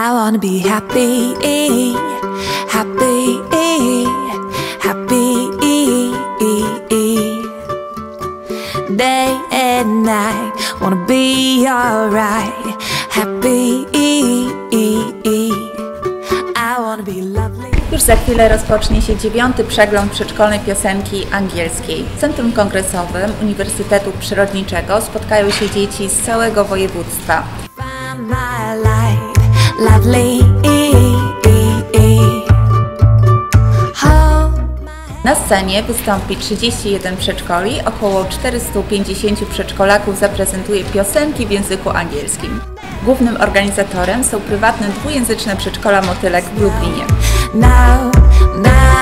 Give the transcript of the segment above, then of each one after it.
I wanna be happy, happy, happy. Day and night, wanna be alright, happy. I wanna be lovely. Już za chwilę rozpocznie się dziewiąty przegląd przedszkolnej piosenki angielskiej. W Centrum Kongresowym Uniwersytetu Przyrodniczego spotkają się dzieci z całego województwa. Lovely. Na scenie wystąpi 31 przedszkoli, około 450 przedszkolaków zaprezentuje piosenki w języku angielskim. Głównym organizatorem są prywatne dwujęzyczne przedszkola Motylek w Lublinie. now, now.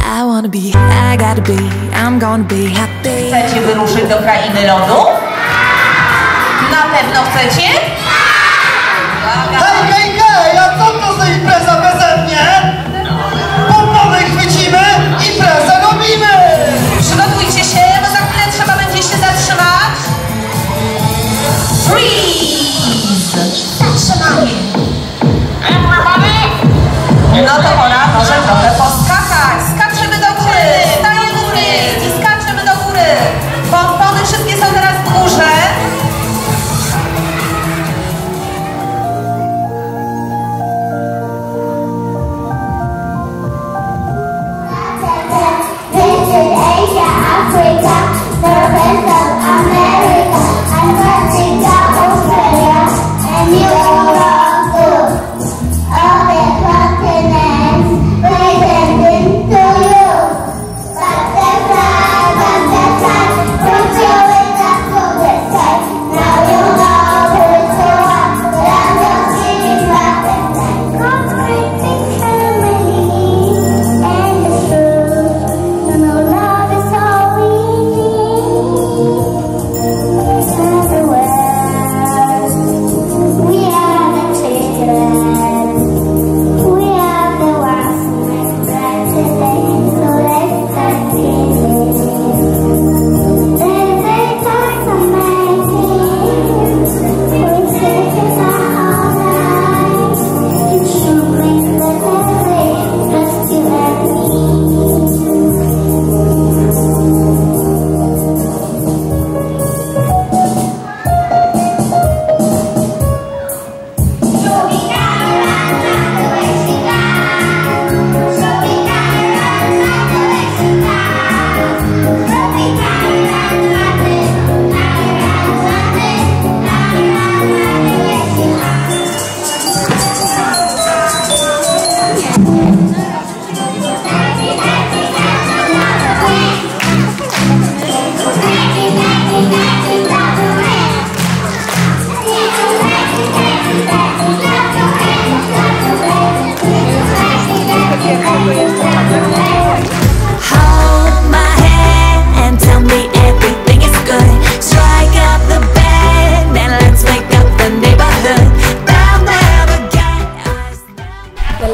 I wanna be, I gotta be, I'm gonna be happy. Chcecie wyruszyć do krainy lodu? Na pewno chcecie?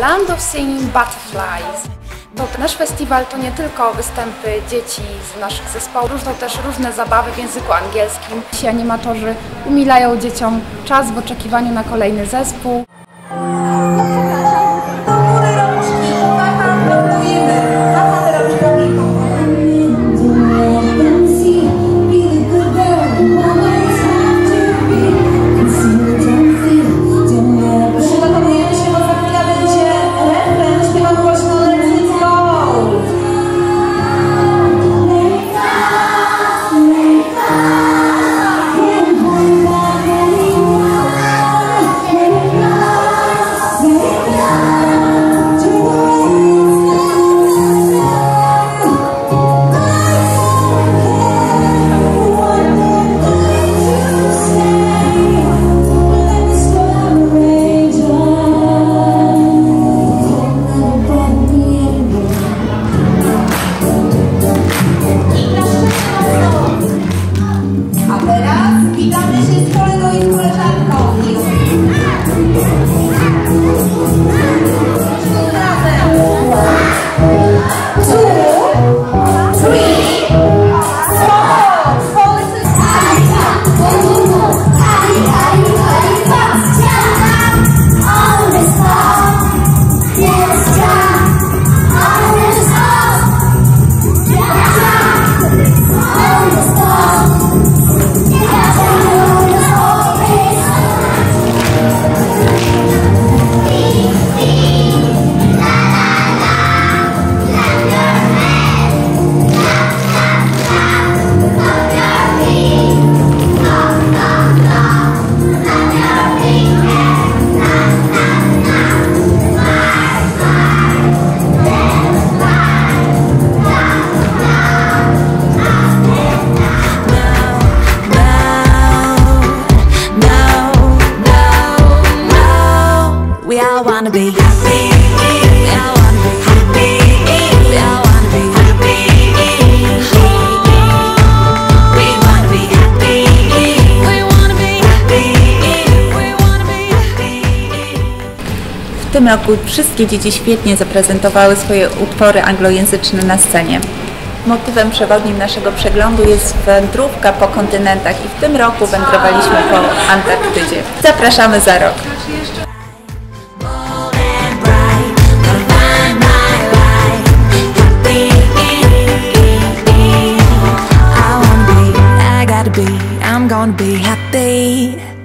Land of Singing Butterflies. To nasz festiwal to nie tylko występy dzieci z naszych zespołów, różną też różne zabawy w języku angielskim. Ci animatorzy umilają dzieciom czas w oczekiwaniu na kolejny zespół. W tym roku wszystkie dzieci świetnie zaprezentowały swoje utwory anglojęzyczne na scenie. Motywem przewodnim naszego przeglądu jest wędrówka po kontynentach i w tym roku wędrowaliśmy po Antarktydzie. Zapraszamy za rok. I'm gonna be happy.